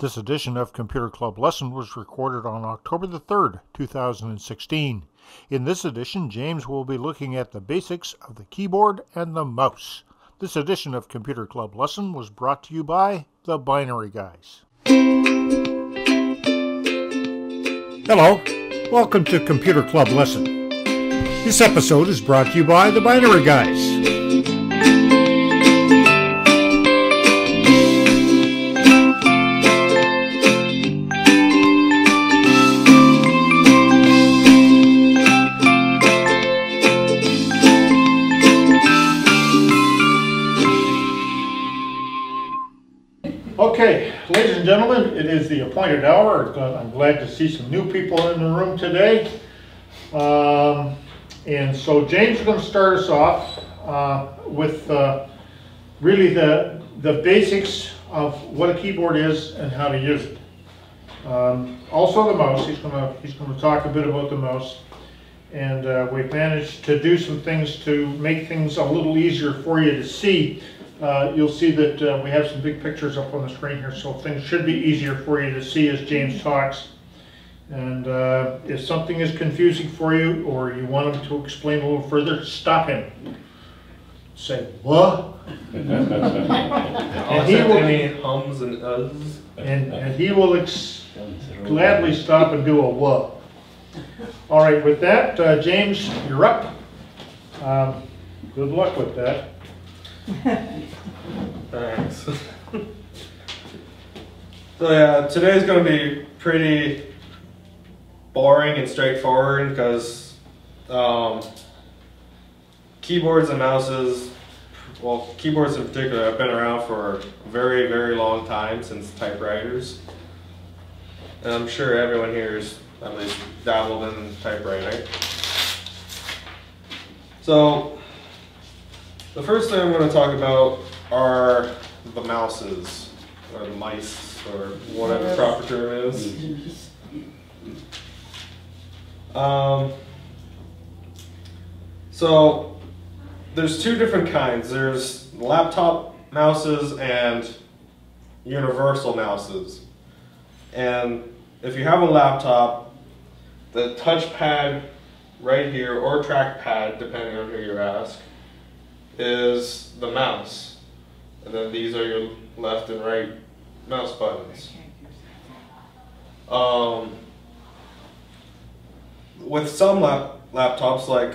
This edition of Computer Club Lesson was recorded on October the 3rd, 2016. In this edition, James will be looking at the basics of the keyboard and the mouse. This edition of Computer Club Lesson was brought to you by the Binary Guys. Hello, welcome to Computer Club Lesson. This episode is brought to you by the Binary Guys. Is the appointed hour. I'm glad to see some new people in the room today. Um, and so James is going to start us off uh, with uh, really the, the basics of what a keyboard is and how to use it. Um, also the mouse, he's going to he's going to talk a bit about the mouse. And uh, we've managed to do some things to make things a little easier for you to see uh, you'll see that uh, we have some big pictures up on the screen here, so things should be easier for you to see as James talks. And uh, if something is confusing for you or you want him to explain a little further, stop him. Say, what? and he will, any hums and uhs. And, and he will gladly stop and do a what. All right, with that, uh, James, you're up. Um, good luck with that. Thanks. so yeah, today's going to be pretty boring and straightforward because um, keyboards and mouses, well, keyboards in particular, have been around for a very, very long time since typewriters. And I'm sure everyone here has at least dabbled in typewriting. So the first thing I'm going to talk about are the mouses, or the mice, or whatever the proper term is. Um, so there's two different kinds. There's laptop mouses and universal mouses. And if you have a laptop, the touchpad right here, or trackpad, depending on who you ask, is the mouse. And then these are your left and right mouse buttons. Um, with some lap laptops like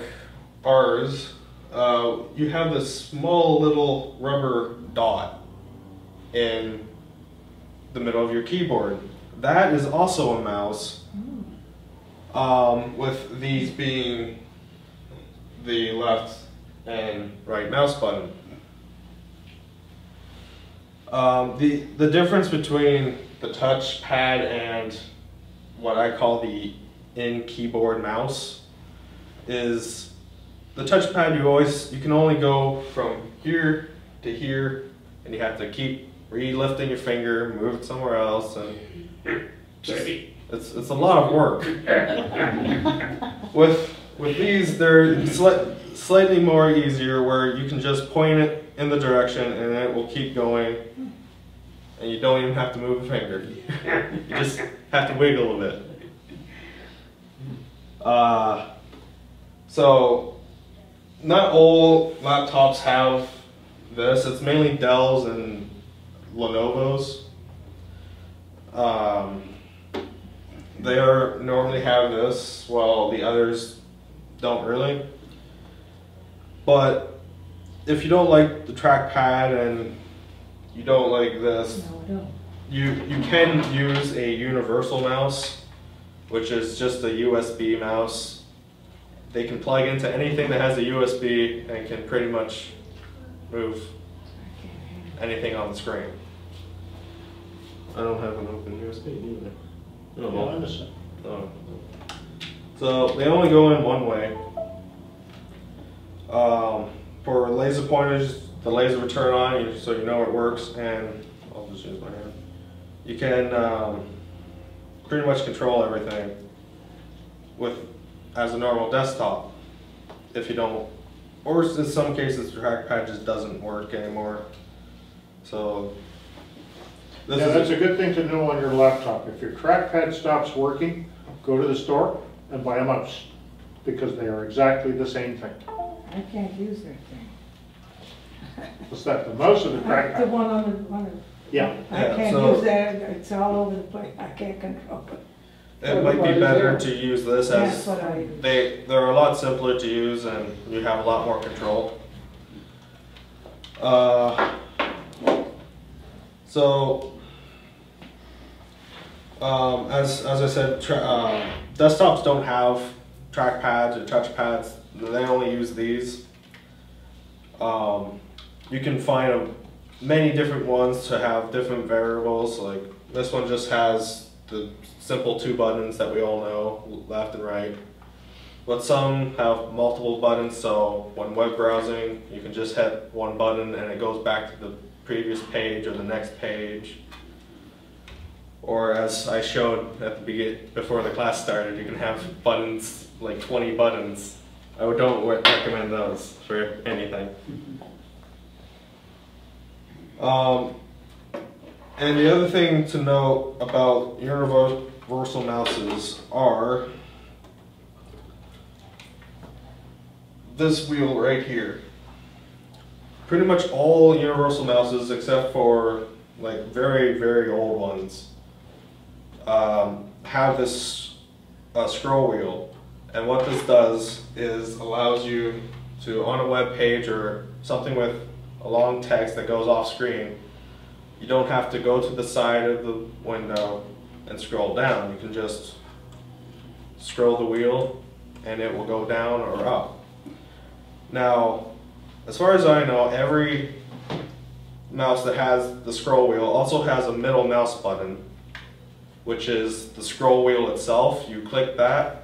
ours, uh, you have this small little rubber dot in the middle of your keyboard. That is also a mouse, um, with these being the left and right mouse button. Um, the, the difference between the touch pad and what I call the in keyboard mouse is the touchpad you always you can only go from here to here and you have to keep re-lifting your finger move it somewhere else and it's, it's a lot of work with with these they're slightly more easier where you can just point it in the direction and it will keep going and you don't even have to move a finger. you just have to wiggle a bit. Uh, so not all laptops have this. It's mainly Dell's and Lenovo's. Um, they are normally have this, while the others don't really. But if you don't like the trackpad and you don't like this, no, you you can use a universal mouse, which is just a USB mouse. They can plug into anything that has a USB and can pretty much move anything on the screen. I don't have an open USB either. No, oh. So they only go in one way. Um, for laser pointers, the laser will turn on so you know it works and I'll just use my hand. You can um, pretty much control everything with as a normal desktop if you don't or in some cases the trackpad just doesn't work anymore so This Yeah, is that's a good thing to know on your laptop. If your trackpad stops working, go to the store and buy a mouse, because they are exactly the same thing. I can't use that thing. What's that, the mouse or the The one on the, one of. Yeah, I Yeah, can't so- use that, it's all over the place, I can't control it. It might be better to use this That's as what I they they're a lot simpler to use and you have a lot more control. Uh, so um, as as I said, tra- uh, desktops don't have trackpads or touchpads. They only use these. Um, you can find a, many different ones to have different variables. Like this one just has the simple two buttons that we all know, left and right. But some have multiple buttons, so when web browsing, you can just hit one button and it goes back to the previous page or the next page. Or as I showed at the before the class started, you can have buttons, like 20 buttons. I don't recommend those for anything. Um, and the other thing to know about universal mouses are this wheel right here. Pretty much all universal mouses, except for like very, very old ones, um, have this uh, scroll wheel. And what this does is allows you to, on a web page or something with a long text that goes off screen, you don't have to go to the side of the window and scroll down. You can just scroll the wheel and it will go down or up. Now, as far as I know, every mouse that has the scroll wheel also has a middle mouse button, which is the scroll wheel itself. You click that,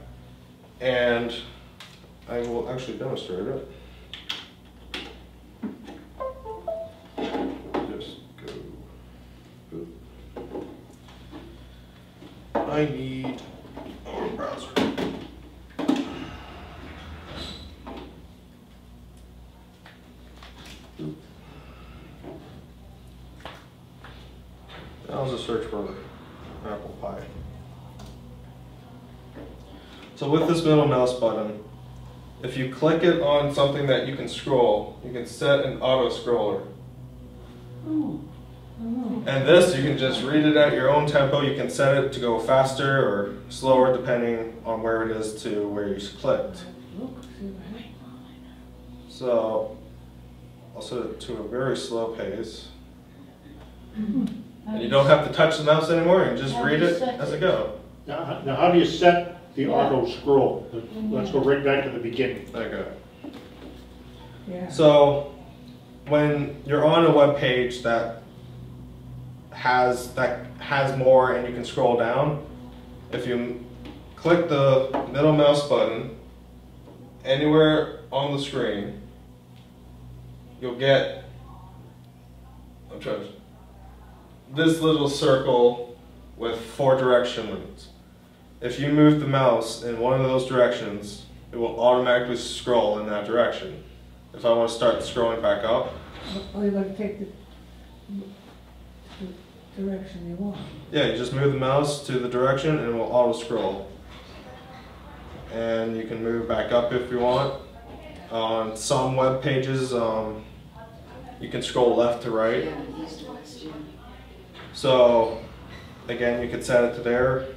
and I will actually demonstrate it. Just go. I need our browser. I'll just search for apple pie. So with this middle mouse button, if you click it on something that you can scroll, you can set an auto scroller. Oh, oh. And this, you can just read it at your own tempo. You can set it to go faster or slower depending on where it is to where you clicked. Look, see what I- So I'll set it to a very slow pace. And you don't have to touch the mouse anymore, you can just read it as it? goes. now, now how do you set the Yeah. auto scroll? Let's go right back to the beginning. Okay. Yeah. So when you're on a web page that has that has more and you can scroll down, if you click the middle mouse button anywhere on the screen, you'll get I'm trying to, this little circle with four direction limits. If you move the mouse in one of those directions, it will automatically scroll in that direction. If I want to start scrolling back up, Or you gotta take the, the direction you want. yeah, you just move the mouse to the direction and it will auto scroll. And you can move back up if you want. On some web pages, um, you can scroll left to right. Yeah, east, west, yeah. So, again, you could set it to there,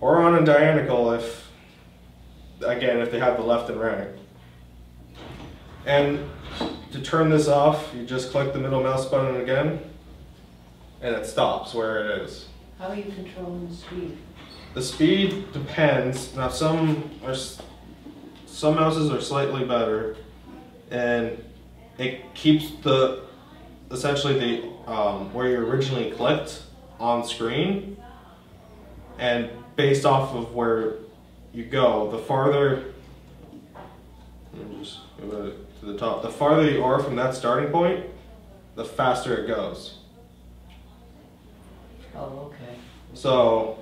or on a diagonal if, again, if they have the left and right. And to turn this off, you just click the middle mouse button again, and it stops where it is. How are you controlling the speed? The speed depends. Now, some are some mouses are slightly better, and it keeps the essentially the um, where you originally clicked on screen, and based off of where you go, the farther. Just go to the top. The farther you are from that starting point, the faster it goes. Oh, okay. So,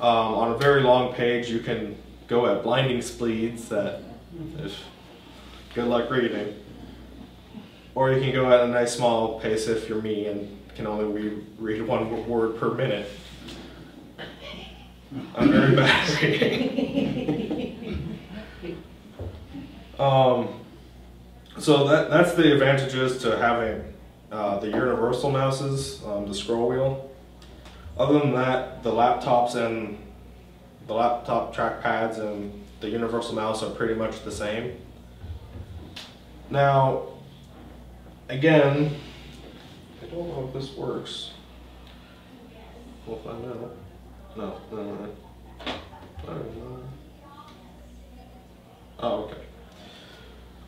um, on a very long page, you can go at blinding speeds that, if, good luck reading. Or you can go at a nice small pace if you're me and can only re- read one word per minute. I'm very bad at reading. Um, so that that's the advantages to having uh, the universal mouses, um, the scroll wheel. Other than that, the laptops and the laptop trackpads and the universal mouse are pretty much the same. Now, again, I don't know if this works. We'll find out. No, no, no. Oh, okay.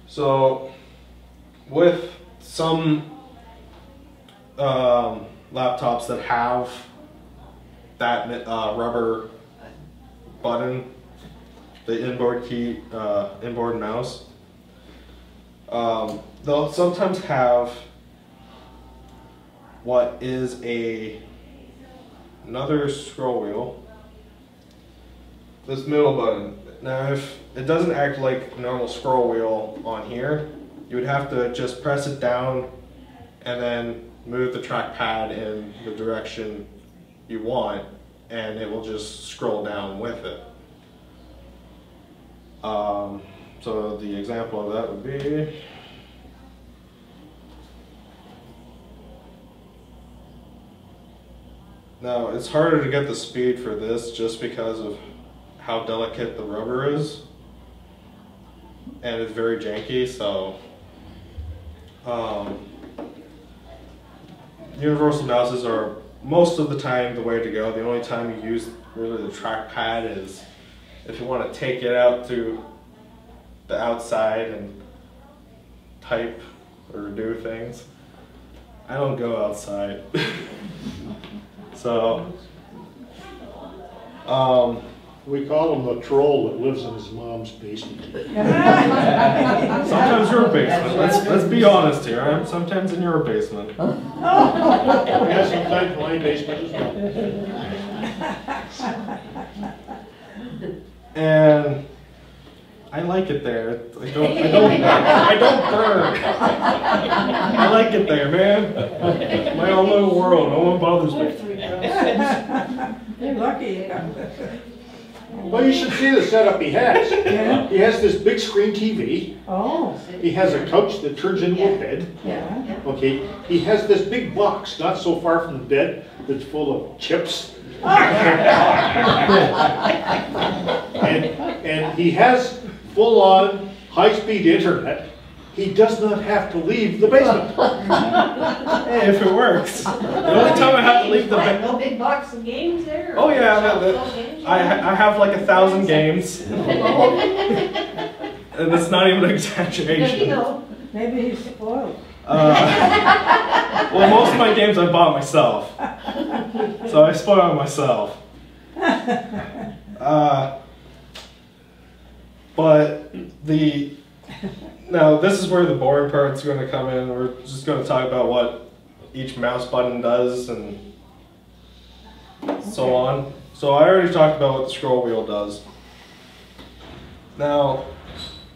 So, with some um, laptops that have that uh, rubber button, the inboard key, uh, inboard mouse, um, they'll sometimes have what is a another scroll wheel. This middle button. Now, if it doesn't act like a normal scroll wheel on here, you would have to just press it down and then move the trackpad in the direction you want, and it will just scroll down with it. Um, so the example of that would be Now, it's harder to get the speed for this just because of how delicate the rubber is. And it's very janky, so. Um, universal mouses are most of the time the way to go. The only time you use really the trackpad is if you want to take it out to the outside and type or do things. I don't go outside. so, um, We call him the troll that lives in his mom's basement. sometimes your basement. Let's let's be honest here. I'm sometimes in your basement. Yeah, sometimes my basement is well. And I like it there. I don't I don't I don't burn. I like it there, man. My own little world. No one bothers me. You're lucky. Well, you should see the setup he has. Yeah. He has this big screen TV. Oh, He has a couch that turns into a bed. yeah. Okay, he has this big box not so far from the bed that's full of chips. And, and he has full-on high-speed internet. He does not have to leave the basement. Hey, if it works. The only time I have to leave the basement. No big box of games there? Oh yeah, that, Full that. I I have like a thousand games, and it's not even an There you exaggeration. go. Maybe he's spoiled. Uh, well, most of my games I bought myself, so I spoil myself. Uh, but the now this is where the boring part's going to come in. We're just going to talk about what each mouse button does and so on. So I already talked about what the scroll wheel does. Now,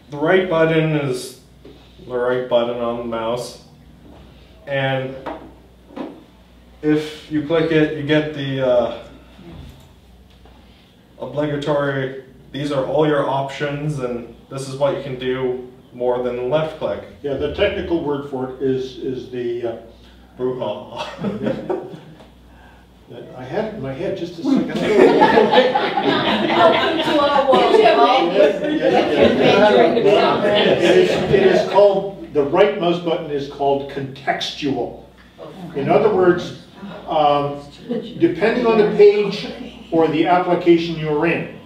the right button is the right button on the mouse, and if you click it, you get the uh, obligatory. These are all your options, and this is what you can do more than left click. Yeah, the technical word for it is, is the, uh, Brouhaha. I had it in my head just a second ago. Welcome to our world, It is, it is called, the right mouse button is called contextual. In other words, um, depending on the page or the application you're in,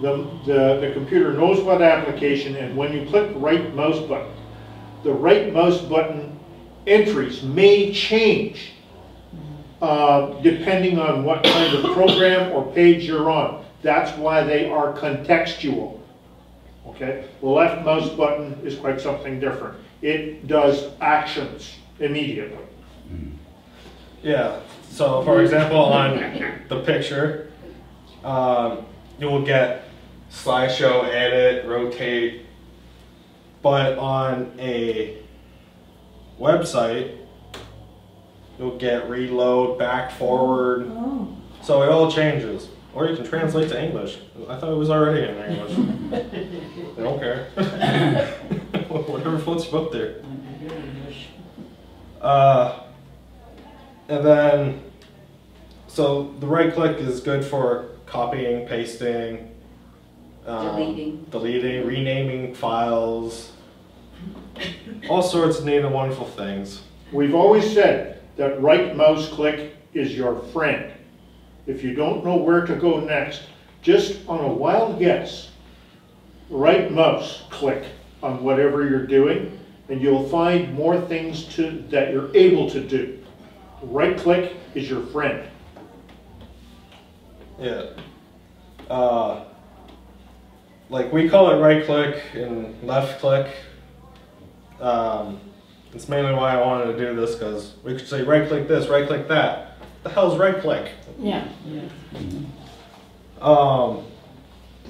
the, the, the computer knows what application, and when you click right mouse button, the right mouse button entries may change uh, depending on what kind of program or page you're on. That's why they are contextual. Okay, the left mouse button is quite something different. It does actions immediately. Yeah. So, for example, on the picture, um, you will get slideshow, edit, rotate. But on a website, you'll get reload, back, forward. Oh, So it all changes. Or you can translate to English. I thought it was already in English. I don't care. Whatever floats your boat there. Uh, and then, so the right click is good for copying, pasting, um, Deleting. deleting, renaming files, all sorts of neat and wonderful things. We've always said that right mouse click is your friend. If you don't know where to go next, just on a wild guess, right mouse click on whatever you're doing, and you'll find more things to, that you're able to do. Right click is your friend. Yeah. Uh, like we call it right click and left click. Um, it's mainly why I wanted to do this because we could say right click this, right click that. The hell's right click? yeah. Um,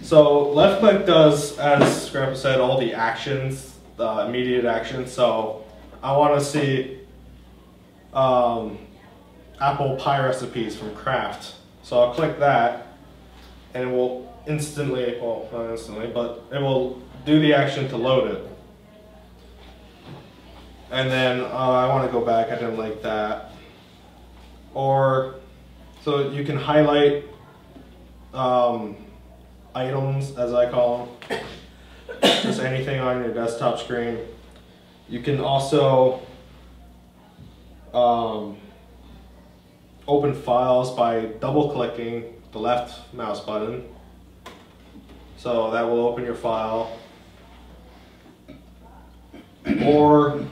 so left click does, as Grandpa said, all the actions, the immediate actions. So I want to see um, apple pie recipes from Kraft. So I'll click that, and it will instantly, well, not instantly, but it will do the action to load it. And then uh, I want to go back. I didn't like that. Or so you can highlight um, items, as I call them, just anything on your desktop screen. You can also um, open files by double clicking the left mouse button. So that will open your file. Or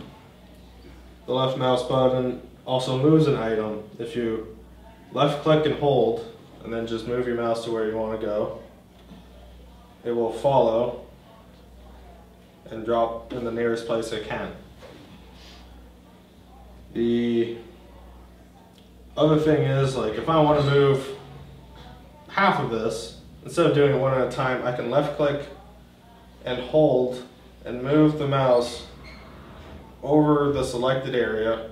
the left mouse button also moves an item. If you left click and hold, and then just move your mouse to where you want to go. It will follow and drop in the nearest place it can. The other thing is, like, if I want to move half of this, instead of doing it one at a time, I can left click and hold and move the mouse over the selected area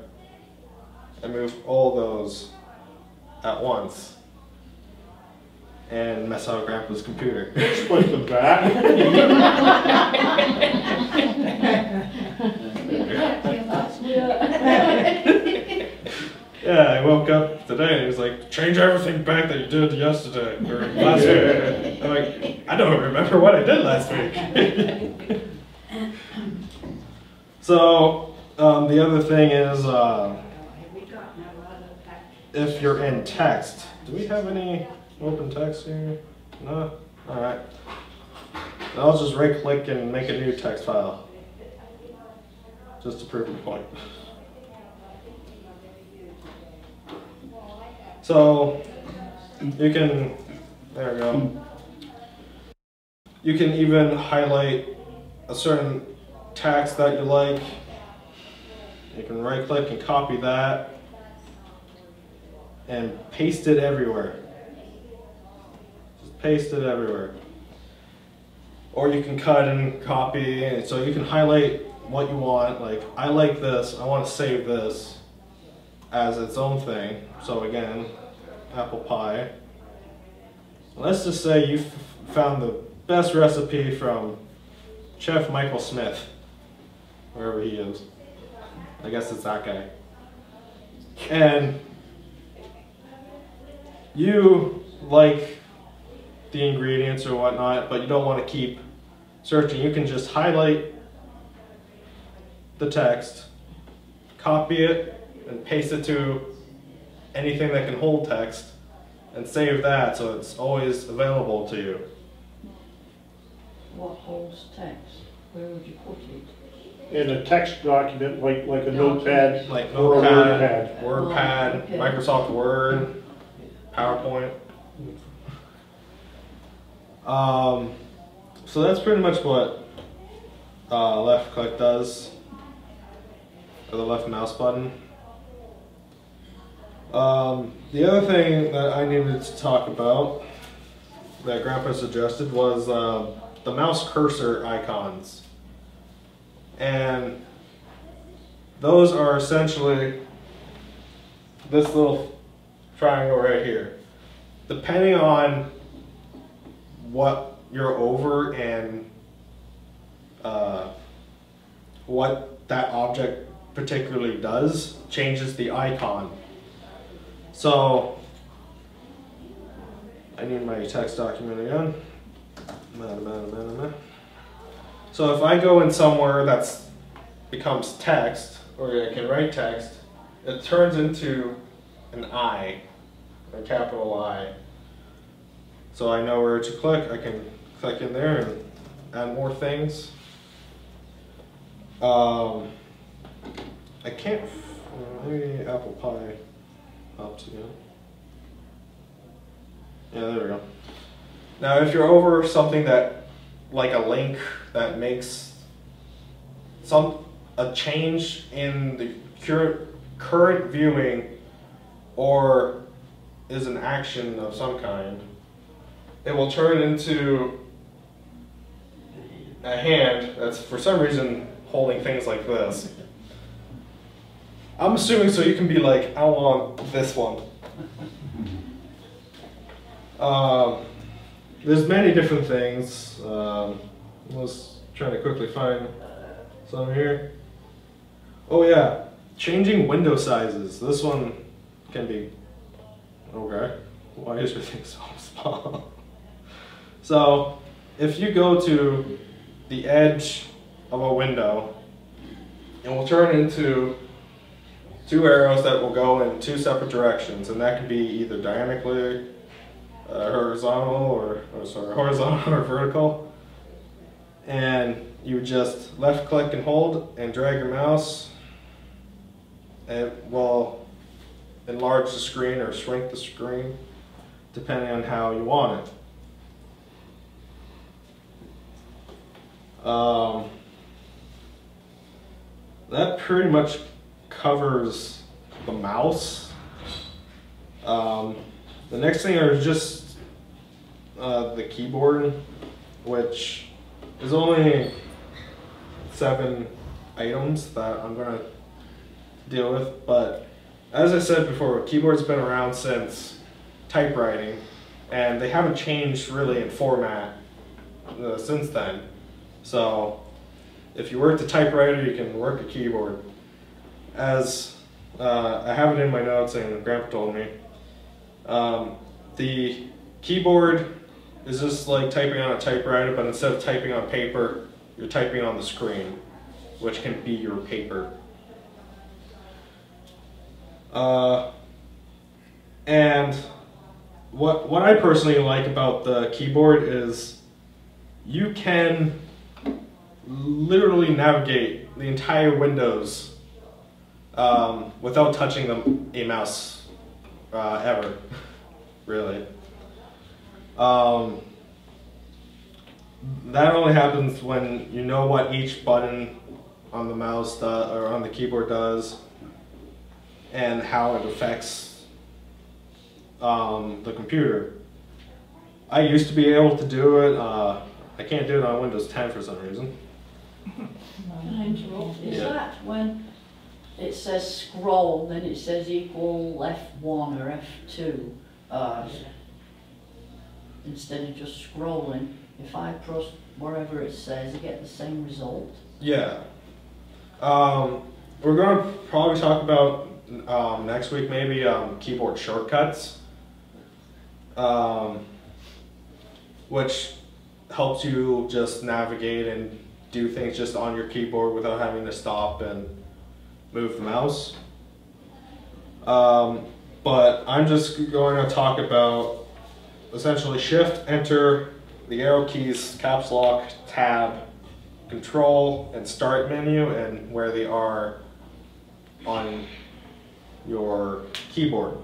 and move all those at once and mess up Grandpa's computer. Split them back. Yeah, I woke up today and he was like, change everything back that you did yesterday or last week. I'm like, I don't remember what I did last week. so, um, the other thing is, uh, if you're in text, do we have any open text here? No? Alright. I'll just right click and make a new text file. Just to prove the point. So you can, there we go. You can even highlight a certain text that you like. You can right click and copy that and paste it everywhere. Just paste it everywhere. Or you can cut and copy, so you can highlight what you want. Like, I like this, I want to save this as its own thing. So again, apple pie. Let's just say you found the best recipe from Chef Michael Smith, wherever he is. I guess it's that guy. And you like the ingredients or whatnot, but you don't want to keep searching. You can just highlight the text, copy it, and paste it to anything that can hold text and save that so it's always available to you. What holds text? Where would you put it? In a text document, like, like a notepad. Like or a Notepad, WordPad. WordPad, Oh, okay. Microsoft Word, PowerPoint. Um, so that's pretty much what uh, left click does, or the left mouse button. Um, the other thing that I needed to talk about that Grandpa suggested was uh, the mouse cursor icons. And those are essentially this little triangle right here. Depending on what you're over and uh, what that object particularly does changes the icon. So I need my text document again. So if I go in somewhere that's becomes text, or I can write text, it turns into an I, a capital I. So I know where to click. I can click in there and add more things. Um, I can't. Maybe apple pie pops again. Yeah, there we go. Now, if you're over something that, like a link that makes some a change in the current current viewing, or is an action of some kind, it will turn into a hand that's for some reason holding things like this. I'm assuming so you can be like, I want this one. Um, there's many different things. Um, let's try to quickly find some here. Oh yeah, changing window sizes. This one can be okay. Why is your thing so small? so if you go to the edge of a window, it will turn into two arrows that will go in two separate directions, and that can be either diagonally, uh, horizontal, or, or sorry, horizontal or vertical. And you just left click and hold and drag your mouse. It will enlarge the screen or shrink the screen depending on how you want it. Um, that pretty much covers the mouse. Um, the next thing are just uh, the keyboard, which is only seven items that I'm gonna deal with. But as I said before, keyboard's been around since typewriting, and they haven't changed really in format uh, since then. So if you work the typewriter, you can work a keyboard. As uh, I have it in my notes, and Grandpa told me, um, the keyboard is just like typing on a typewriter, but instead of typing on paper, you're typing on the screen, which can be your paper. Uh, and what what I personally like about the keyboard is you can literally navigate the entire Windows um, without touching the a mouse uh, ever, really. Um, that only happens when you know what each button on the mouse does, or on the keyboard does, and how it affects um, the computer. I used to be able to do it. Uh, I can't do it on Windows 10 for some reason. Can I interrupt? Is Yeah. It says scroll, then it says equal F1 or F2? Uh, instead of just scrolling, if I press wherever it says, I get the same result? Yeah. Um, we're going to probably talk about um, next week maybe um, keyboard shortcuts, um, which helps you just navigate and do things just on your keyboard without having to stop and move the mouse. Um, but I'm just going to talk about essentially shift, enter, the arrow keys, caps lock, tab, control, and start menu, and where they are on your keyboard.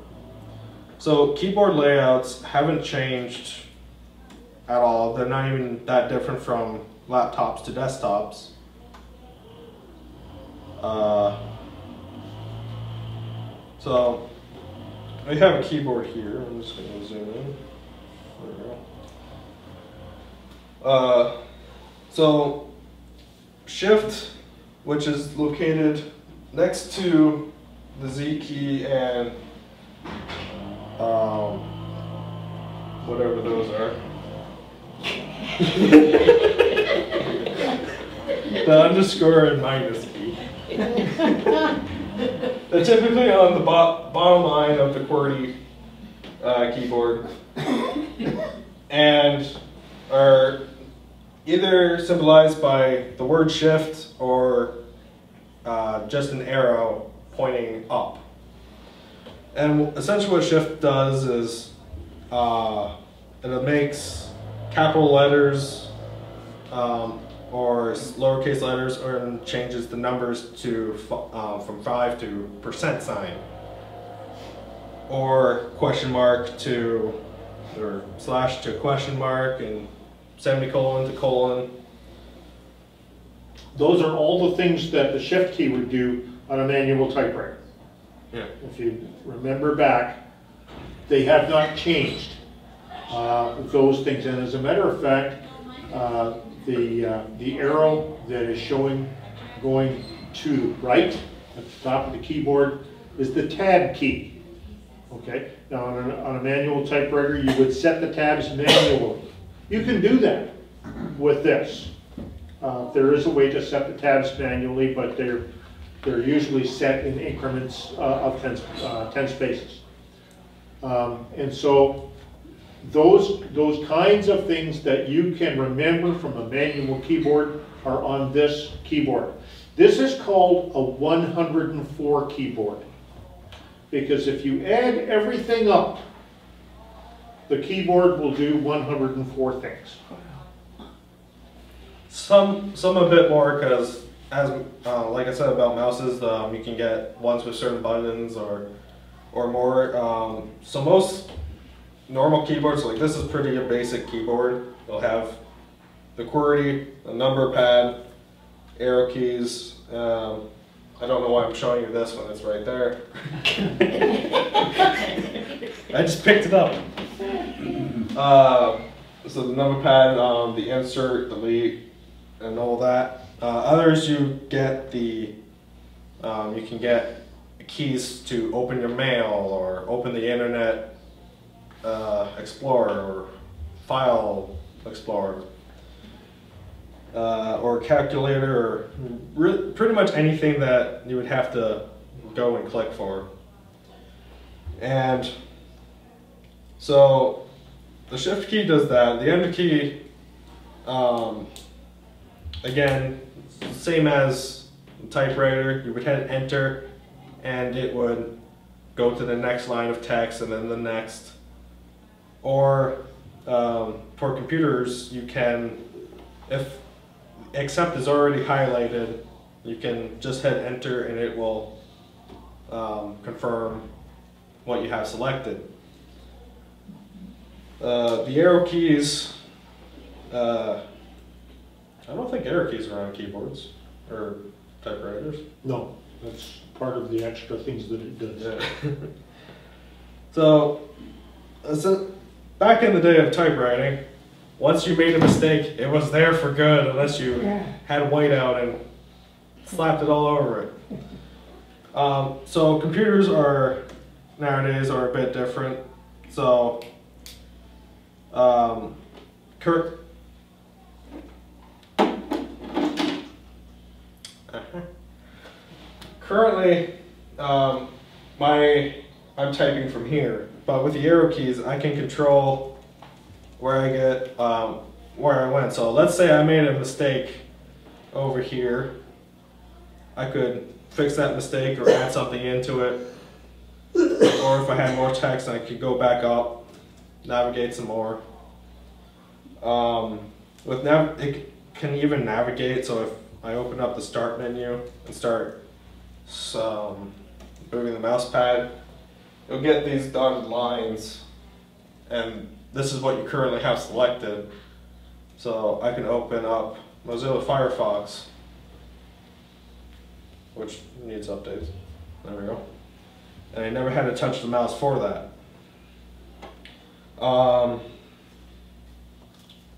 So keyboard layouts haven't changed at all. They're not even that different from laptops to desktops. Uh, so I have a keyboard here. I'm just going to zoom in. There we go. Uh, so shift, which is located next to the Z key and um, whatever those are. the underscore and minus key. They're typically on the bo- bottom line of the QWERTY uh, keyboard and are either symbolized by the word shift or uh, just an arrow pointing up. And essentially, what shift does is uh, it makes capital letters um, or lowercase letters or changes the numbers to uh, from five to percent sign or question mark to or slash to question mark and semicolon to colon. Those are all the things that the shift key would do on a manual typewriter. Yeah. If you remember back, they have not changed uh, those things. And as a matter of fact, uh, the, uh, the arrow that is showing going to right at the top of the keyboard is the tab key. Okay, now on a, on a manual typewriter, you would set the tabs manually. You can do that with this. Uh, there is a way to set the tabs manually, but they're, they're usually set in increments uh, of 10, uh, 10 spaces. Um, and so those, those kinds of things that you can remember from a manual keyboard are on this keyboard. This is called a 104 keyboard. Because if you add everything up, the keyboard will do 104 things. Some some a bit more because as uh, like I said about mouses, um, you can get ones with certain buttons or or more. Um, so most normal keyboards like this is pretty a basic keyboard. They'll have the QWERTY, the number pad, arrow keys. Um, I don't know why I'm showing you this one, it's right there. I just picked it up. Uh, so the number pad, um, the insert, delete, and all that. Uh, others you get the, um, you can get keys to open your mail or open the internet uh, explorer or file explorer uh, or calculator or pretty much anything that you would have to go and click for. And so the shift key does that. The enter key, um, again, same as typewriter, you would hit enter and it would go to the next line of text and then the next. Or um, for computers, you can, if accept is already highlighted, you can just hit enter and it will um, confirm what you have selected. Uh, the arrow keys, uh, I don't think arrow keys are on keyboards or typewriters. No, that's part of the extra things that it does. Yeah. so, so, back in the day of typewriting, once you made a mistake, it was there for good unless you Yeah. had whiteout and slapped it all over it. Um, so computers are nowadays are a bit different. So um, cur- currently um, my I'm typing from here, but with the arrow keys I can control where I get um, where I went. So let's say I made a mistake over here. I could fix that mistake or add something into it. or if I had more text, I could go back up, navigate some more. Um, with nav, it can even navigate. So if I open up the start menu and start um, moving the mouse pad, you'll get these dotted lines, and this is what you currently have selected. So I can open up Mozilla Firefox, which needs updates. There we go. And I never had to touch the mouse for that. Um,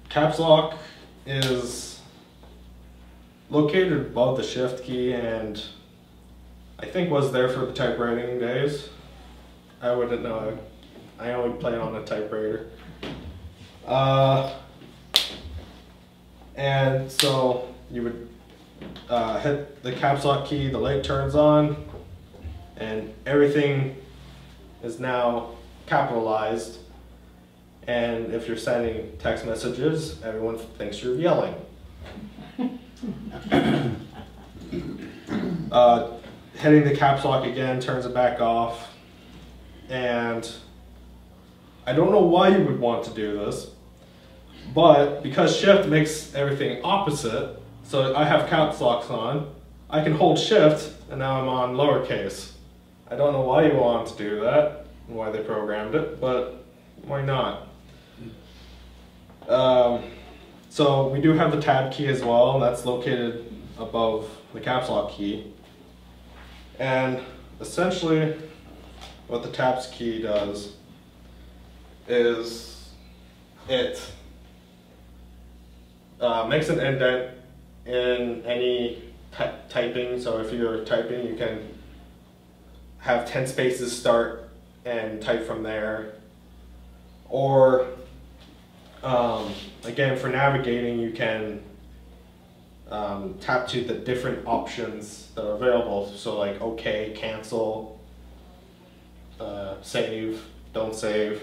caps lock is located above the shift key and I think was there for the typewriting days. I wouldn't know. I only play on a typewriter. Uh, and so you would uh, hit the caps lock key, the light turns on, and everything is now capitalized. And if you're sending text messages, everyone thinks you're yelling. uh, hitting the caps lock again turns it back off. And I don't know why you would want to do this, but because shift makes everything opposite, so I have caps locks on, I can hold shift and now I'm on lowercase. I don't know why you want to do that, and why they programmed it, but why not? Um, so we do have the tab key as well, and that's located above the caps lock key. And essentially, what the tabs key does is it uh, makes an indent in any typing. So if you're typing, you can have 10 spaces start and type from there. Or um, again, for navigating, you can um, tap to the different options that are available. So like OK, cancel, uh, save, don't save.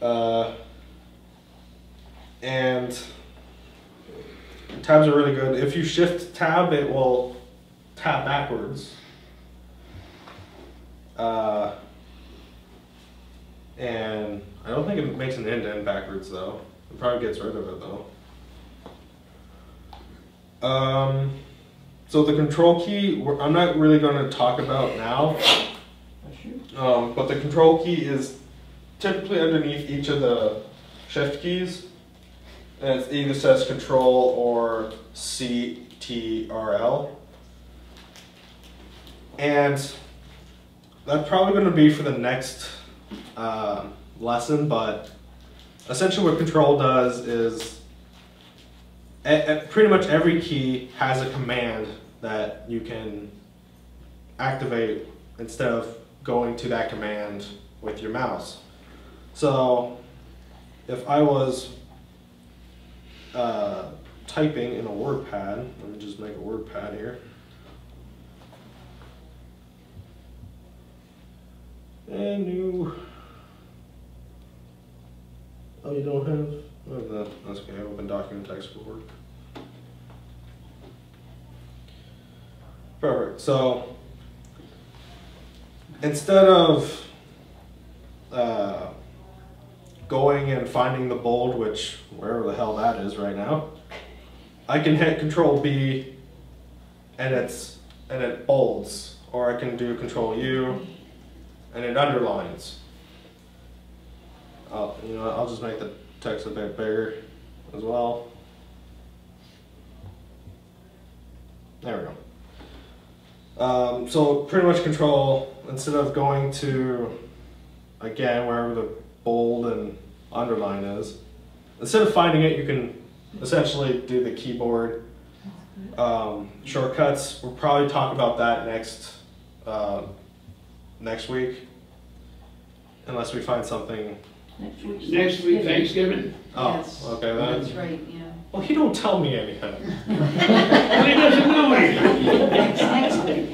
Uh, and tabs are really good. If you shift tab, it will tab backwards. Uh, and I don't think it makes an end indent backwards though. It probably gets rid of it though. Um, so the control key, I'm not really going to talk about now. Um, but the control key is typically underneath each of the shift keys. And it either says control or CTRL. And that's probably going to be for the next uh, lesson, but essentially what control does is pretty much every key has a command that you can activate instead of going to that command with your mouse. So if I was uh, typing in a WordPad, let me just make a WordPad here. And new. Oh, you don't have? Oh, that, that's okay. Open document export. So instead of uh, going and finding the bold, which wherever the hell that is right now, I can hit Control B, and it's and it bolds, or I can do Control U, and it underlines. I'll, you know, I'll just make the text a bit bigger as well. There we go. Um, so pretty much control, instead of going to, again, wherever the bold and underline is, instead of finding it, you can essentially do the keyboard um, shortcuts. We'll probably talk about that next uh, next week, unless we find something. Next week. Next week, Thanksgiving. Oh, Yes. okay. That's right, yeah. Well, he don't tell me anything. Well, he doesn't know anything. Next, next week.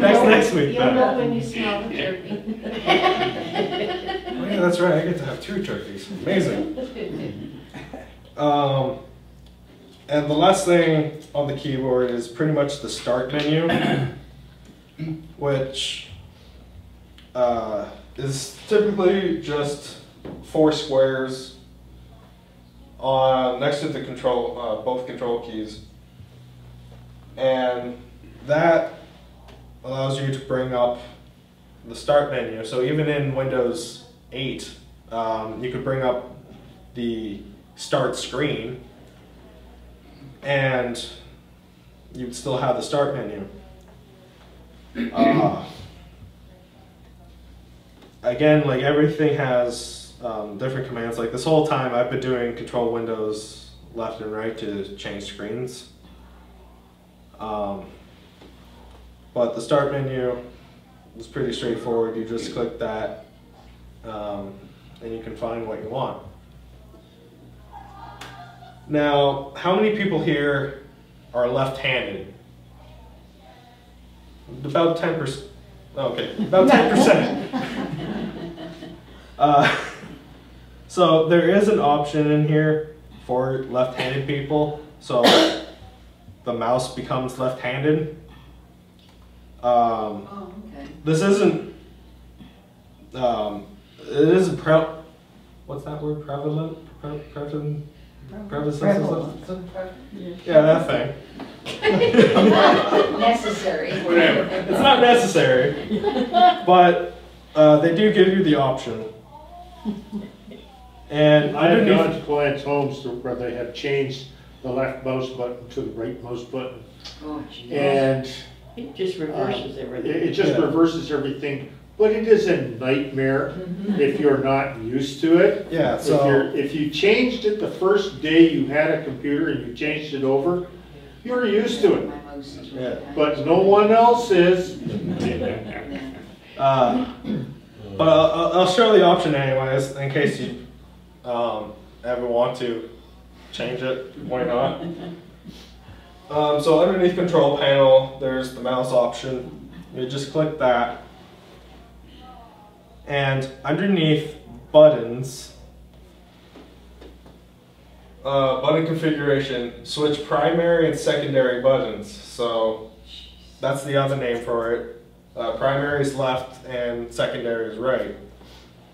Next next week You'll know when you smell the turkey. Oh, yeah, that's right. I get to have two turkeys. Amazing. Um, and the last thing on the keyboard is pretty much the start menu, which uh, is typically just four squares on next to the control, uh, both control keys, and that allows you to bring up the start menu. So even in Windows 8, um, you could bring up the start screen and you'd still have the start menu. Uh, again, like everything has um, different commands. Like this whole time, I've been doing Control Windows left and right to change screens. Um, but the start menu is pretty straightforward. You just click that, um, and you can find what you want. Now, how many people here are left-handed? About ten percent. Okay, about ten percent. Uh, so there is an option in here for left-handed people. So the mouse becomes left-handed. Um, Oh, okay. this isn't. Um, it isn't pre. What's that word? Prevalent. Pre- prevalent. Prevalent. Yeah, that thing. Necessary. Whatever. It's not necessary, but uh, they do give you the option. And I've gone underneath, to clients' homes to- where they have changed the left mouse button to the right mouse button. Oh, gee. And It just reverses it, everything. it just Yeah. reverses everything, but it is a nightmare if you're not used to it. yeah. If So you're, if you changed it the first day you had a computer and you changed it over, you're used to it, My mouse is Yeah. but no one else is. Uh, but I'll, I'll- I'll show the option anyways, in case you um, ever want to change it. Why not? Um, so underneath control panel, there's the mouse option. You just click that. And underneath buttons, uh, button configuration, switch primary and secondary buttons. So that's the other name for it. Uh, primary is left and secondary is right.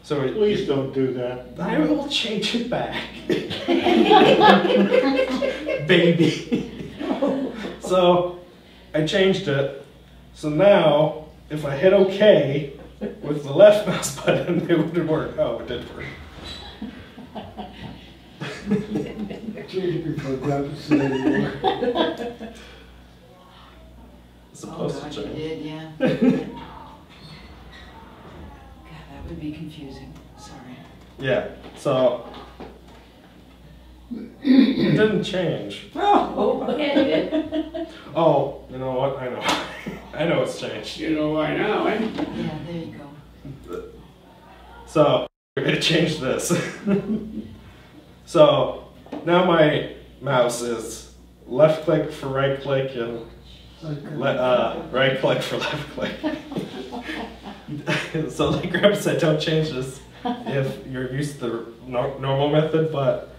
So it, Please don't do that. I will change it back. Baby. so I changed it. So now, if I hit OK with the left mouse button, it wouldn't work. Oh, it did work. It's Oh, supposed God, to you change. did, yeah. God, that would be confusing, sorry. Yeah, so it didn't change. Oh, yeah, it did. Oh, you know what? I know. I know it's changed. You know why now, eh? Yeah, there you go. So we're gonna change this. so now my mouse is left click for right click and le- uh, right click for left click. so like Grandpa said, don't change this if you're used to the nor- normal method. But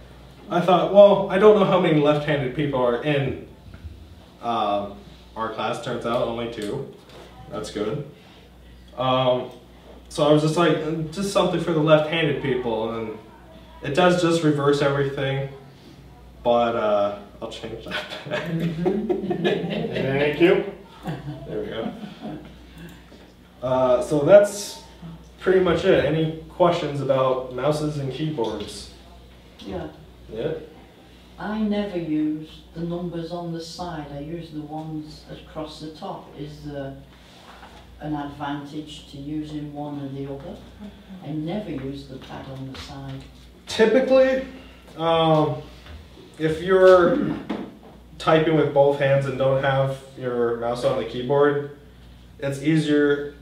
I thought, well, I don't know how many left-handed people are in um, our class. Turns out only two. That's good. Um, so I was just like, "Mm, just something for the left-handed people, and it does just reverse everything. But uh, I'll change that. Thank you. there we go. Uh, so that's pretty much it. Any questions about mouses and keyboards? Yeah, Yeah. I never use the numbers on the side, I use the ones across the top. Is there an advantage to using one or the other? I never use the pad on the side. Typically, um, if you're typing with both hands and don't have your mouse on the keyboard, it's easier.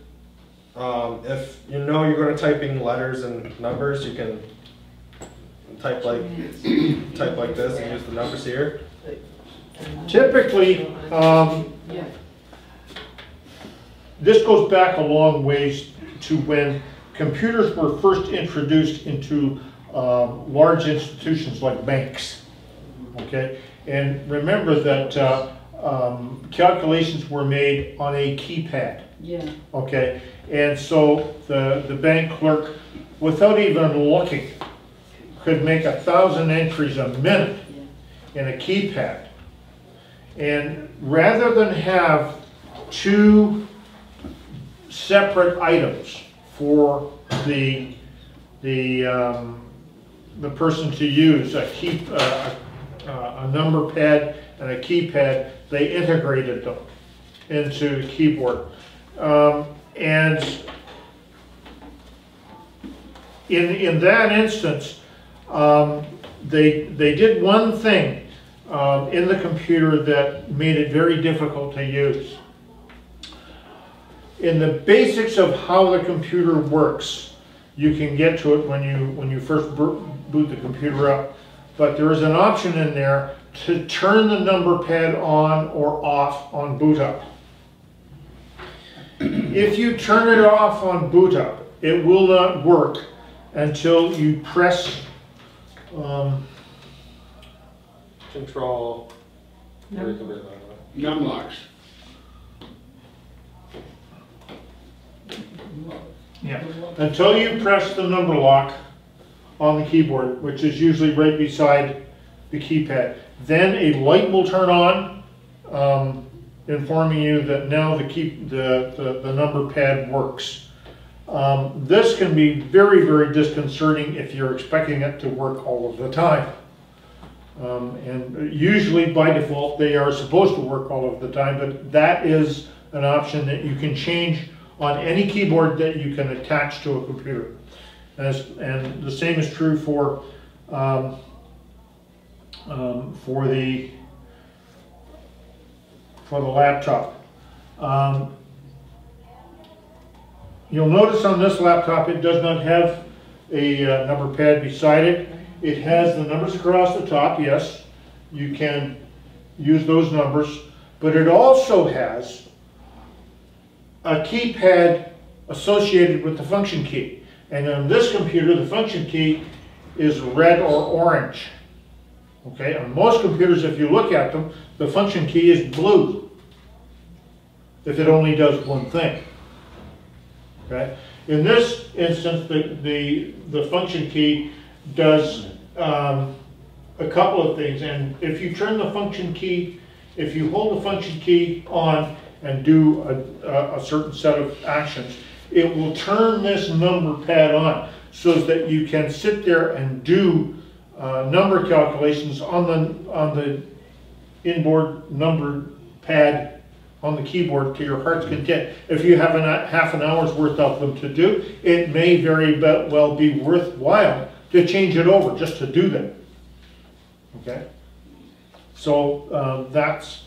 Um, if you know you're going to typing letters and numbers, you can type like type like this and use the numbers here. Typically, um, this goes back a long ways to when computers were first introduced into um, large institutions like banks. Okay, and remember that uh, um, calculations were made on a keypad. Yeah, Okay, and so the, the bank clerk, without even looking, could make a thousand entries a minute yeah. in a keypad. And rather than have two separate items for the, the, um, the person to use, a key, uh, a, a number pad and a keypad, they integrated them into the keyboard. Um, and in, in that instance, um, they, they did one thing um, in the computer that made it very difficult to use. in the basics of how the computer works, you can get to it when you, when you first boot the computer up. But there is an option in there to turn the number pad on or off on boot up. If you turn it off on boot up, it will not work until you press, um, Control. No. Where you can do that. Num locks. Yeah, until you press the number lock on the keyboard, which is usually right beside the keypad. Then a light will turn on, um, informing you that now the key, the, the, the number pad works. Um, this can be very, very disconcerting if you're expecting it to work all of the time. Um, and usually by default, they are supposed to work all of the time, but that is an option that you can change on any keyboard that you can attach to a computer. As, and the same is true for, um, um, for the, for the laptop. Um, You'll notice on this laptop, it does not have a uh, number pad beside it. It has the numbers across the top, yes, you can use those numbers, but it also has a keypad associated with the function key. And on this computer, the function key is red or orange. Okay, on most computers, if you look at them, the function key is blue. If it only does one thing. Okay, in this instance, the, the, the function key does, um, a couple of things, and if you turn the function key, if you hold the function key on and do a, a, a certain set of actions, it will turn this number pad on so that you can sit there and do uh, number calculations on the on the inboard number pad on the keyboard to your heart's content. If you have an, half an hour's worth of them to do, it may very well be worthwhile to change it over just to do them. Okay? So uh, that's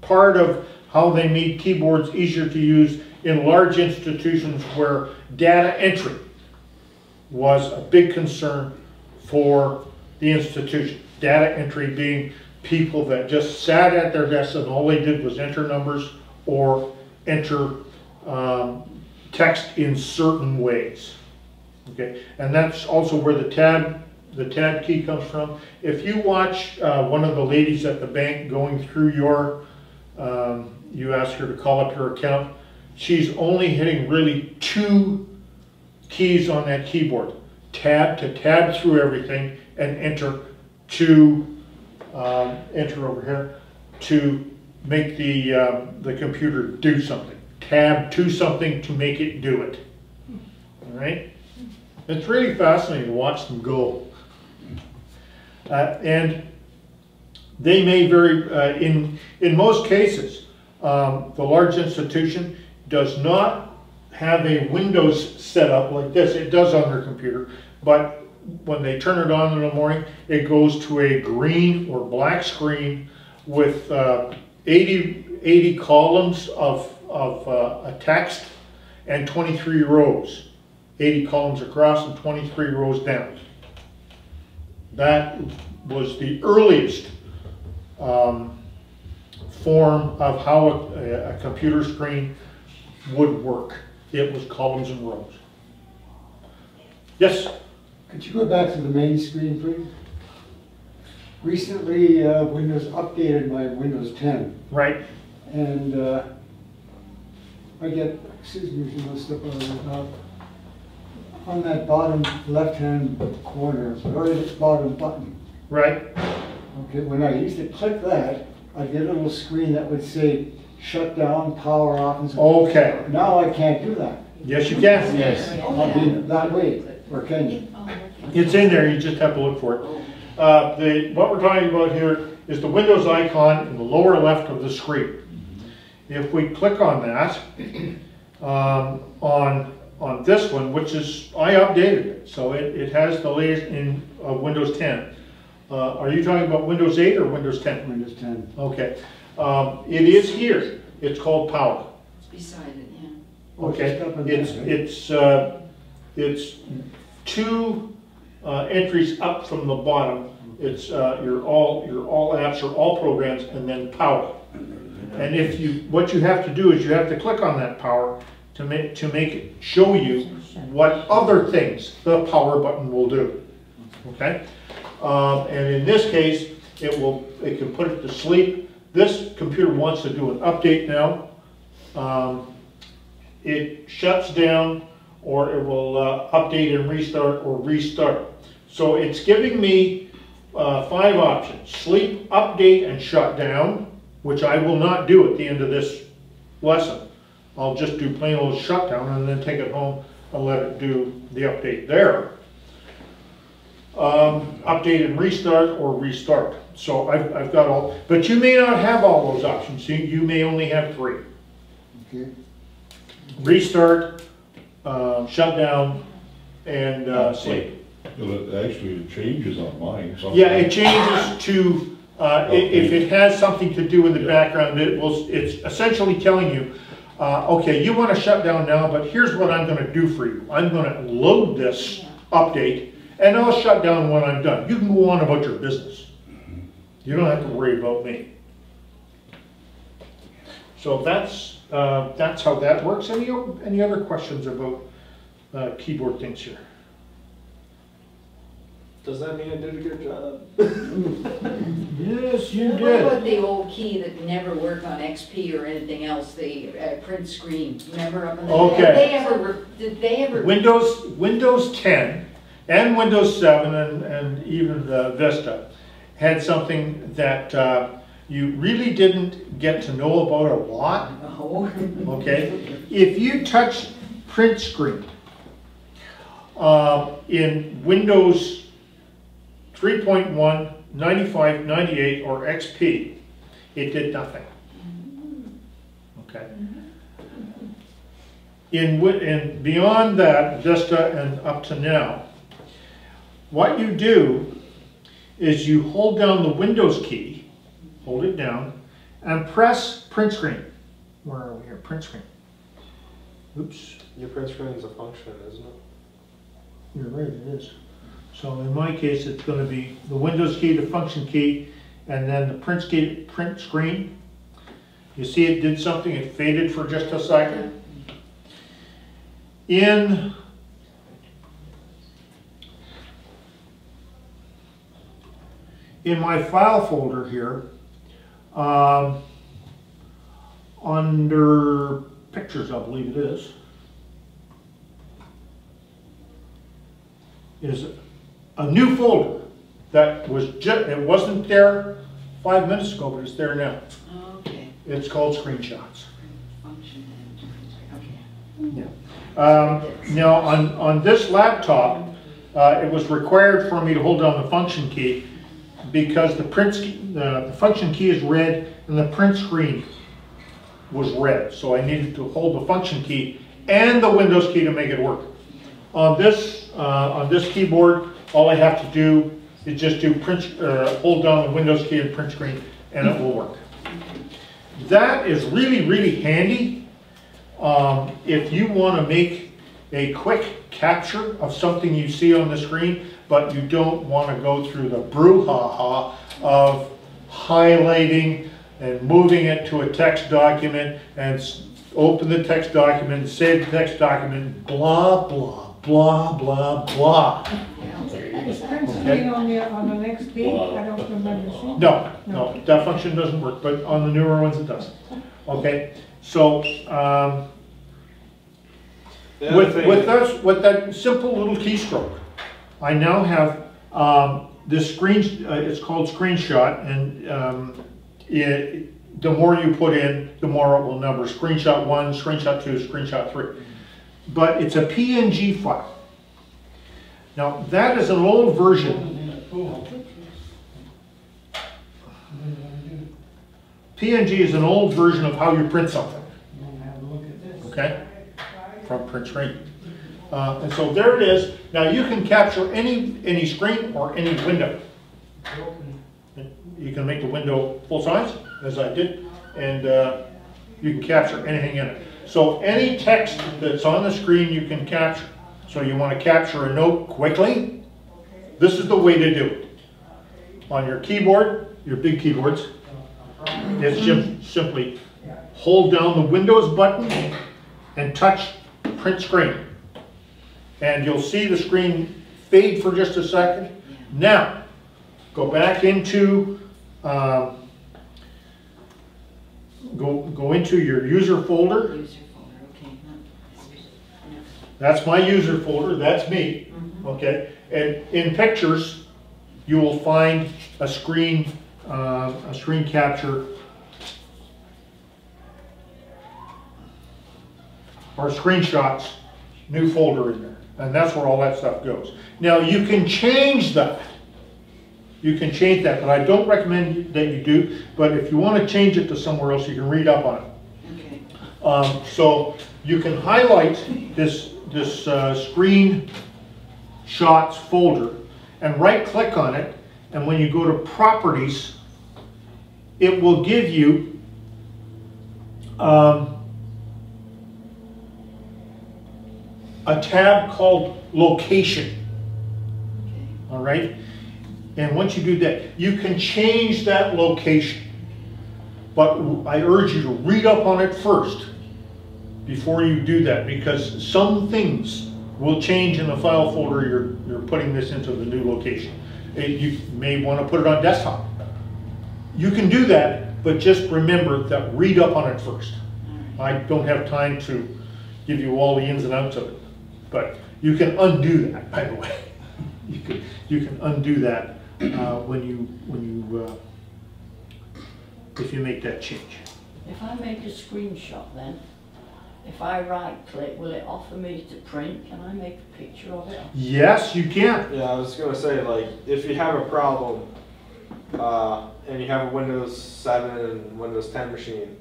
part of how they made keyboards easier to use in large institutions where data entry was a big concern for the institution. Data entry being people that just sat at their desks and all they did was enter numbers or enter um, text in certain ways. Okay, and that's also where the tab, the tab key comes from. If you watch uh, one of the ladies at the bank going through your, um, you ask her to call up your account, she's only hitting really two keys on that keyboard. Tab to tab through everything and enter to, um, enter over here, to make the, um, the computer do something. Tab to something to make it do it. All right? It's really fascinating to watch them go. Uh, and they may very, uh, in, in most cases, um, the large institution does not have a Windows setup like this. It does on their computer, but when they turn it on in the morning, it goes to a green or black screen with uh, 80, 80 columns of, of uh, a text and 23 rows. 80 columns across and 23 rows down. That was the earliest um, form of how a, a computer screen would work. It was columns and rows. Yes? Could you go back to the main screen, please? Recently, uh, Windows updated my Windows 10, Right? and uh, I get, excuse me if you want to step over the top. On that bottom left-hand corner, right at the bottom button, Right? okay, when I used to click that, I'd get a little screen that would say, shut down, power off, and so. Okay. Now I can't do that. Yes, you can. Yes. I'll be that way, or can you? It's in there, you just have to look for it. Uh, the, what we're talking about here is the Windows icon in the lower left of the screen. If we click on that, um, on, on this one, which is, I updated it, so it, it has the latest in uh, Windows 10. Uh, are you talking about Windows 8 or Windows 10? Windows 10. Okay, um, it is here, it's called Power. It's beside it, yeah. Okay, just up in it's, there, right? it's, uh, it's two, uh, entries up from the bottom. It's, uh, your all, your all apps or all programs and then power. And if you, what you have to do is you have to click on that power to make, to make it show you what other things the power button will do. Okay? Um, and in this case, it will, it can put it to sleep. This computer wants to do an update now. Um, it shuts down or it will uh, update and restart or restart. So it's giving me uh, five options, sleep, update, and shut down, which I will not do at the end of this lesson. I'll just do plain old shutdown and then take it home and let it do the update there. Um, update and restart or restart. So I've, I've got all, but you may not have all those options. You, you may only have three Okay. restart, uh, shut down, and uh, sleep. Well, it actually it changes on mine. sometimes. Yeah, it changes to, uh, i- if it has something to do in the background, it will, it's essentially telling you, uh, okay, you want to shut down now, but here's what I'm going to do for you. I'm going to load this update, and I'll shut down when I'm done. You can go on about your business. You don't have to worry about me. So that's, uh, that's how that works. Any, any other questions about uh, keyboard things here? Does that mean I did a good job? Yes, you What about the old key that never worked on XP or anything else, the uh, print screen, remember up in the? Okay. Did they ever, did they ever? Windows, Windows 10 and Windows 7 and, and even the Vista had something that uh, you really didn't get to know about a lot, okay? If you touch print screen uh, in Windows 3.1, 95, 98, or XP, it did nothing. Okay? In, and beyond that, Vista and up to now, what you do is you hold down the Windows key, hold it down, and press print screen. Where are we here? Print screen. Oops, Your print screen is a function, isn't it? you're right, it is. So in my case, it's gonna be the Windows key, the function key, and then the print key, print screen. You see it did something, it faded for just a second. In in my file folder here, um, under pictures, I believe it is, is a new folder that was just, it wasn't there five minutes ago, but it's there now. Okay, It's called screenshots. function and, okay. Um, Now, on, on this laptop, uh, it was required for me to hold down the function key because the print, the the function key is red and the print screen was red. So I needed to hold the function key and the Windows key to make it work. On this, uh, on this keyboard, all I have to do is just do print, uh, hold down the Windows key and print screen and it will work. That is really, really handy um, if you want to make a quick capture of something you see on the screen, but you don't want to go through the brouhaha of highlighting and moving it to a text document and open the text document, save the text document, blah, blah, blah, blah, blah. Is print screen on the, on the next page? I don't remember seeing. No, no, that function doesn't work, but on the newer ones it does. Okay, so, um, With, with those, with that simple little keystroke, I now have, um, this screen, uh, it's called screenshot, and, um, it, the more you put in, the more it will number, screenshot one, screenshot two, screenshot three. But it's a PNG file. Now, that is an old version. PNG is an old version of how you print something. Okay? From print screen. Uh, and so there it is. Now you can capture any, any screen or any window. You can make the window full size, as I did, and uh, you can capture anything in it. So any text that's on the screen you can capture. So you want to capture a note quickly, this is the way to do it. On your keyboard, your big keyboards, it's just simply hold down the Windows button and touch print screen. And you'll see the screen fade for just a second. Now, go back into, um, go, go into your user folder. User folder, okay. no. That's my user folder, that's me, okay? And in pictures, you will find a screen, uh, a screen capture or screenshots, new folder in there. And that's where all that stuff goes. Now, you can change that. You can change that, but I don't recommend that you do. But if you want to change it to somewhere else, you can read up on it. Okay, Um, so you can highlight this, this uh, screen shots folder and right click on it. And when you go to properties, it will give you um, a tab called location. All right? And once you do that, you can change that location. But I urge you to read up on it first before you do that because some things will change in the file folder you're, you're putting this into the new location. Eh, You may want to put it on desktop. You can do that, but just remember that read up on it first. I don't have time to give you all the ins and outs of it, but you can undo that, by the way. You can, you can undo that uh, when you, when you, uh, if you make that change. If I make a screenshot then, if I right click, will it offer me to print? Can I make a picture of it? Yes, you can. Yeah, I was gonna say, like, if you have a problem, uh, and you have a Windows seven and Windows ten machine,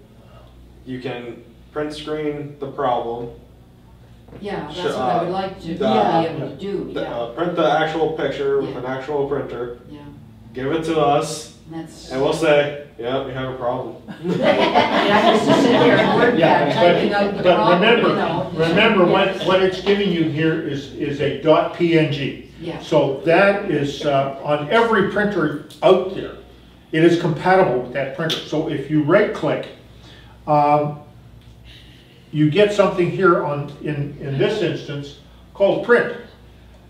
you can print screen the problem, Yeah, that's Sure, what I would uh, like to be the- able to do, the- yeah, uh, print the actual picture with Yeah. an actual printer, yeah. give it to us, And That's. and we'll say, yeah, we have a problem. Yeah, I used to sit here and work that, typing out the But problem, you remember, know. remember what, what it's giving you here is, is a .png. Yeah. So that is, uh, on every printer out there, it is compatible with that printer. So if you right click, um, you get something here on, in, in this instance, called print.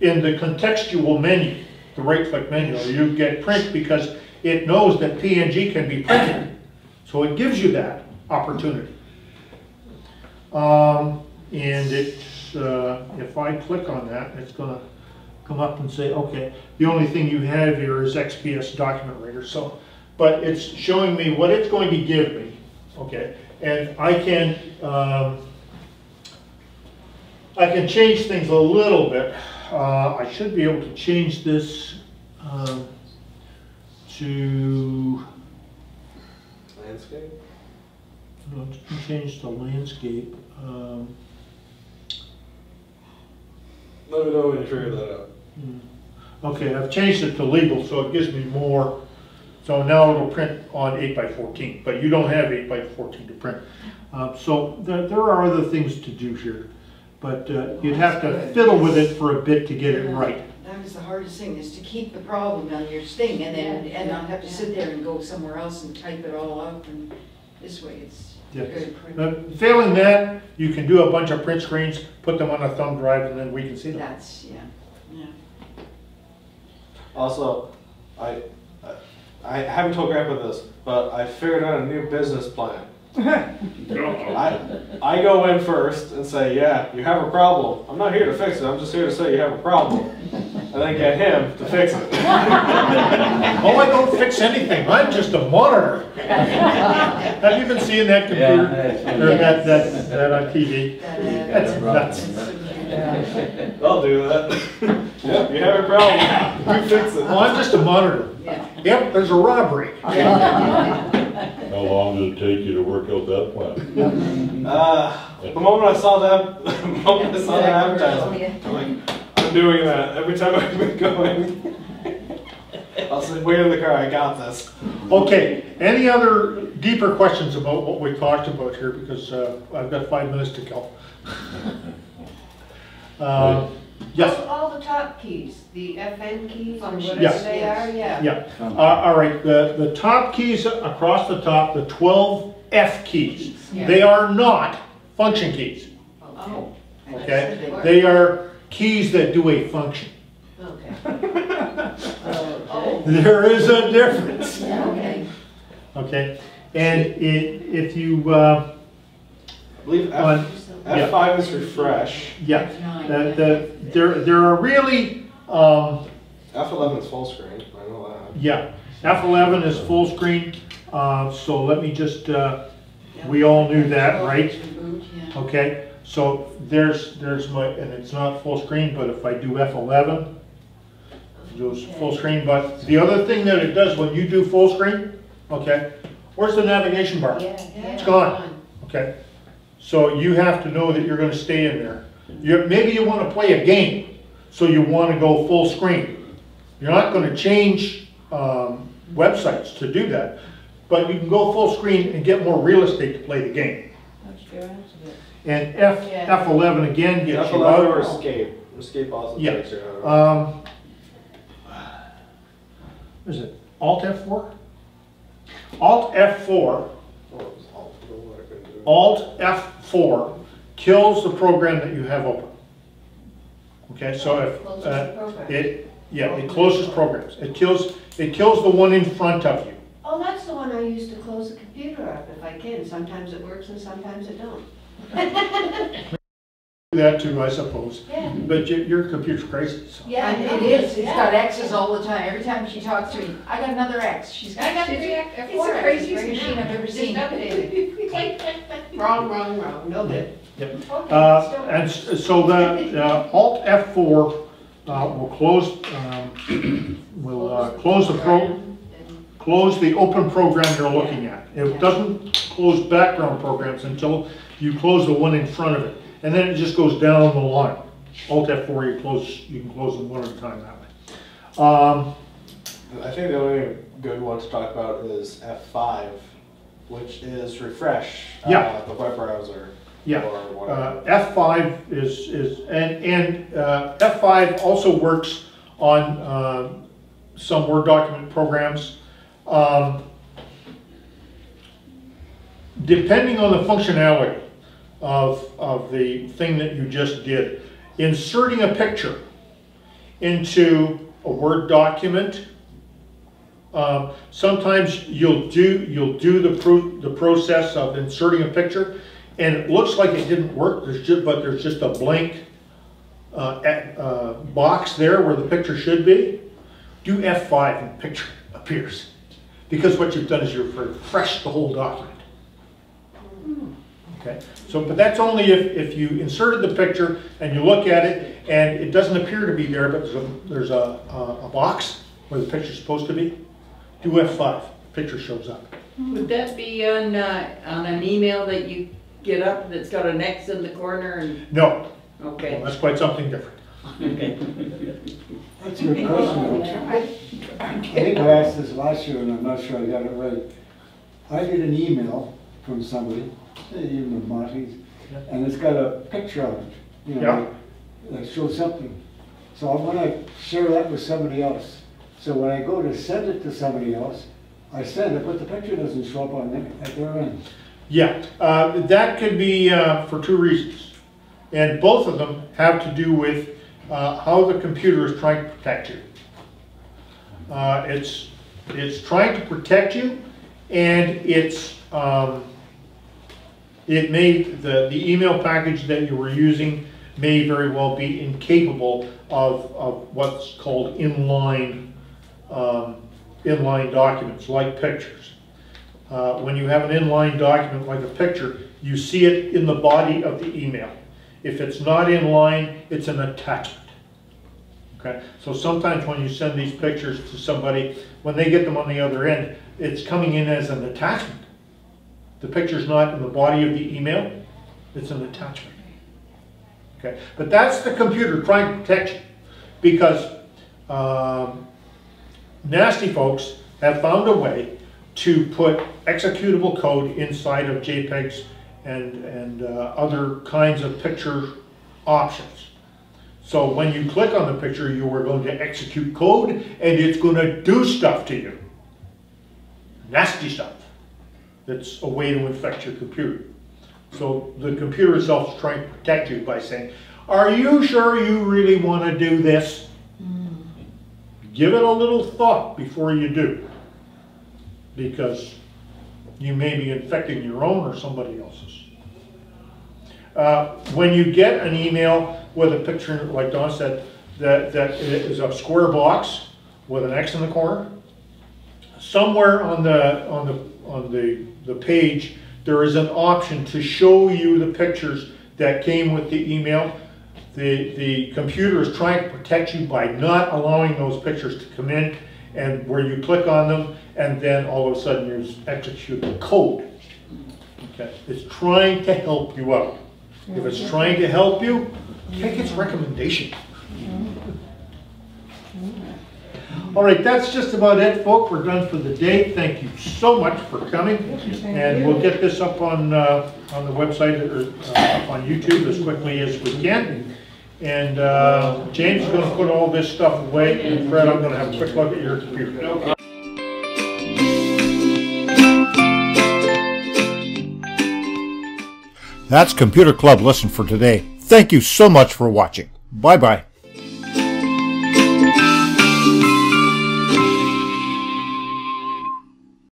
In the contextual menu, the right click menu, you get print because it knows that PNG can be printed. So it gives you that opportunity. Um, and it's, uh, if I click on that, it's gonna come up and say, okay, the only thing you have here is XPS document reader. so, but it's showing me what it's going to give me, okay? And I can, um, I can change things a little bit. Uh, I should be able to change this, um, to, Landscape? change the landscape. Um, Let me know when you figure that out. Okay, I've changed it to legal, so it gives me more, so now it'll print on eight by fourteen, but you don't have eight by fourteen to print. Uh, so there, there are other things to do here, but, uh, you'd have to fiddle with it for a bit to get it right. That was the hardest thing, is to keep the problem on your thing and then, and not have to sit there and go somewhere else and type it all up and this way it's Yes. very pretty. Uh, Failing that, you can do a bunch of print screens, put them on a thumb drive, and then we can see them. That's, yeah, yeah. Also, I, I haven't told Grandpa this, but I figured out a new business plan. I, I go in first and say, yeah, you have a problem. I'm not here to fix it, I'm just here to say you have a problem. And then get him to fix it. Oh, I don't fix anything, I'm just a monitor. Have you been seeing that computer, or that, that, that on TV? That's nuts. I'll do that. Yep, you have a problem, you fix it. Oh, I'm just a monitor. Yeah. Yep, there's a robbery. How long did it take you to work out that plan? Uh, the moment I saw that, the moment I saw that advertisement, I'm like, I'm doing that every time I've been going. I'll say, wait in the car, I got this. Okay, any other deeper questions about what we talked about here, because uh, I've got five minutes to kill. Uh, Yes, All all the top keys, the FN keys, or whatever Yes. they are, yeah. yeah. Uh, All right, the, the top keys across the top, the 12 F keys, Yeah. they are not function keys, Oh, okay? They are keys that do a function. okay. Oh, There is a difference. Okay. Okay, and i if you, uh, I believe on, F, F5 is refresh, yeah, Nine, the, the, there, there are really, um, F11 is full screen, I know that. yeah, F11 is full screen, uh, so let me just, uh, we all knew that, right? Okay, so there's, there's my, and it's not full screen, but if I do F11, it goes full screen, but the other thing that it does when you do full screen, okay, where's the navigation bar? It's gone. Okay, so you have to know that you're gonna stay in there. You, maybe you wanna play a game, so you wanna go full screen. You're not gonna change, um, websites to do that, but you can go full screen and get more real estate to play the game. And F, yeah. F11 again gets you F11 or out. escape, escape also Yeah. takes you out. Um, is it Alt F4? Alt F4 Oh, it was Alt, I don't know what I couldn't do. Alt F4 kills the program that you have open. Okay, so if, uh, it, yeah, it closes programs. It kills, it kills the one in front of you. Oh, that's the one I use to close the computer up if I can. Sometimes it works and sometimes it don't. Do That too, I suppose. Yeah. But your, your computer's crazy, so. Yeah, And I it know. it's Yeah. got X's all the time, every time she talks to me, I got another X, she's got, I got she's- three X- it's the craziest machine. I've ever seen. Wrong, wrong, wrong, no good. Yep. Okay, Uh, and so the, uh, Alt F4, uh, will close, um, will, uh, close the pro, close the open program you're looking at. It doesn't close background programs until you close the one in front of it. And then it just goes down the line. Alt F4, you close, you can close them one at a time that way. Um, I think the only good one to talk about is F5, which is refresh. Yeah. uh, The web browser. Yeah, uh. F5 is, is, and, and uh, F5 also works on uh, some Word document programs. Um, Depending on the functionality of, of the thing that you just did, inserting a picture into a Word document, um, sometimes you'll do, you'll do the pro, the process of inserting a picture, and it looks like it didn't work, there's just, but there's just a blank, uh, uh, box there where the picture should be. Do F5 and picture appears. Because what you've done is you've refreshed the whole document. Okay, so, but that's only if, if you inserted the picture and you look at it and it doesn't appear to be there, but there's a, there's a, a, a box where the picture's supposed to be. Do F5, picture shows up. Would that be on, uh, on an email that you get up that's got an X in the corner and, No, okay, that's quite something different. okay. That's a good question. I- I think I asked this last year and I'm not sure I got it right. I get an email from somebody, even of Marty's, and it's got a picture of it, you know, that shows something. So I wanna share that with somebody else. So when I go to send it to somebody else, I send it, but the picture doesn't show up on them at their end. Yeah, uh, that could be uh, for two reasons. And both of them have to do with uh, how the computer is trying to protect you. Uh, It's, it's trying to protect you and it's, um, it may, the, the email package that you were using may very well be incapable of, of what's called inline, um, inline documents, like pictures. Uh, when you have an inline document like a picture, you see it in the body of the email. If it's not inline, it's an attachment. Okay, so sometimes when you send these pictures to somebody, when they get them on the other end, it's coming in as an attachment. The picture's not in the body of the email, it's an attachment. Okay, but that's the computer trying to protect you because um, nasty folks have found a way to put executable code inside of JPEGs and, and uh, other kinds of picture options. So when you click on the picture, you are going to execute code and it's going to do stuff to you. Nasty stuff. That's a way to infect your computer. So the computer itself is trying to protect you by saying, are you sure you really want to do this? Give it a little thought before you do. Because you may be infecting your own or somebody else's. Uh, when you get an email with a picture, like Don said, that, that is a square box with an X in the corner, somewhere on the, on the, on the, the page, there is an option to show you the pictures that came with the email. The, the computer is trying to protect you by not allowing those pictures to come in and where you click on them and then all of a sudden you execute the code. Okay, it's trying to help you out. If it's trying to help you, take its recommendation. Mm-hmm. All right, that's just about it, folks. We're done for the day. Thank you so much for coming. And we'll get this up on, uh, on the website or uh, up on YouTube as quickly as we can. And uh, James is going to put all this stuff away, and Fred, I'm going to have a quick look at your computer. That's Computer Club Lesson for today. Thank you so much for watching. Bye-bye.